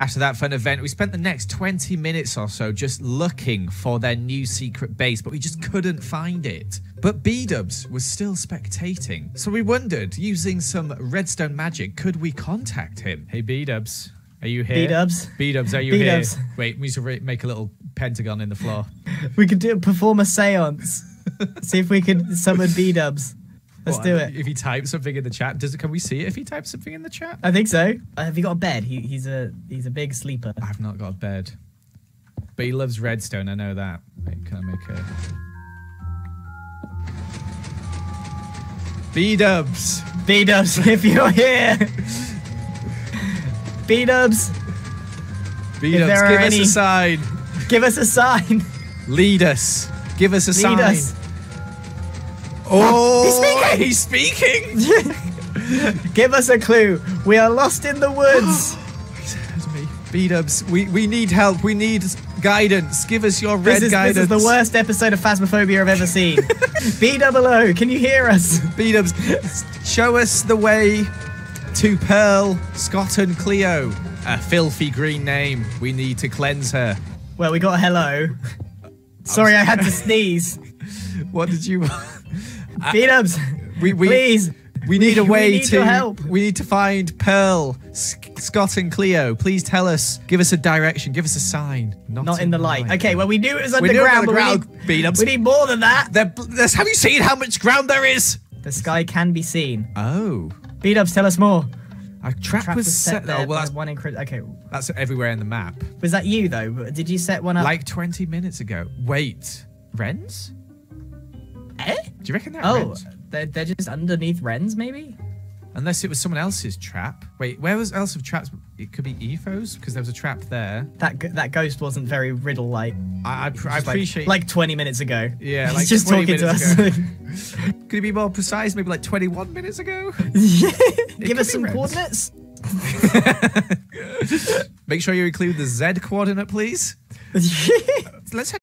After that fun event, we spent the next 20 minutes or so just looking for their new secret base, but we just couldn't find it. But B-Dubs was still spectating, so we wondered, using some redstone magic, could we contact him? Hey B-Dubs, are you here? B-Dubs. B-Dubs, are you B-Dubs. here? Wait, we need to re- make a little pentagon in the floor. We could do perform a seance. See if we could summon B dubs. Let's What, do it. If he types something in the chat, does it? Can we see it if he types something in the chat? I think so. Uh, have you got a bed? He, he's a he's a big sleeper. I've not got a bed, but he loves redstone. I know that. Wait, can I make a? B Dubs. B dubs, if you're here. B dubs, B dubs, there are give us a sign. give us a sign. Lead us. Give us a sign. Us. Oh, He's speaking! He's speaking. Give us a clue. We are lost in the woods. B Dubs, we, we need help. We need guidance. Give us your red This is, guidance. this is the worst episode of Phasmophobia I've ever seen. B double O, can you hear us? B Dubs, show us the way to Pearl, Scott, and Cleo. A filthy green name. We need to cleanse her. Well, we got a hello. Sorry, I had to sneeze. What did you? Dubs, We, we, please. We need a we way need to. your help. We need to find Pearl, S- Scott, and Cleo. Please tell us. Give us a direction. Give us a sign. Not, Not in the light. Okay, well, we knew it was underground. We knew it was underground, but we need, we need more than that. There- have you seen how much ground there is? The sky can be seen. Oh, B dubs, tell us more. our trap, Trap was was set. set there well, that's, one encrypt. Okay, that's everywhere in the map. was that you though? Did you set one up? Like 20 minutes ago. Wait, Ren's? eh? Do you reckon they're Oh, they're, they're just underneath Ren's, maybe. Unless it was someone else's trap. Wait, where was else of traps? It could be Etho's because there was a trap there. That that ghost wasn't very riddle like. I, I, pr- I Just like- appreciate. like, 20 minutes ago. Yeah, He's like just talking to us. Could you be more precise? Maybe like 21 minutes ago? yeah. Give us some coordinates. Make sure you include the Z coordinate, please. Let's head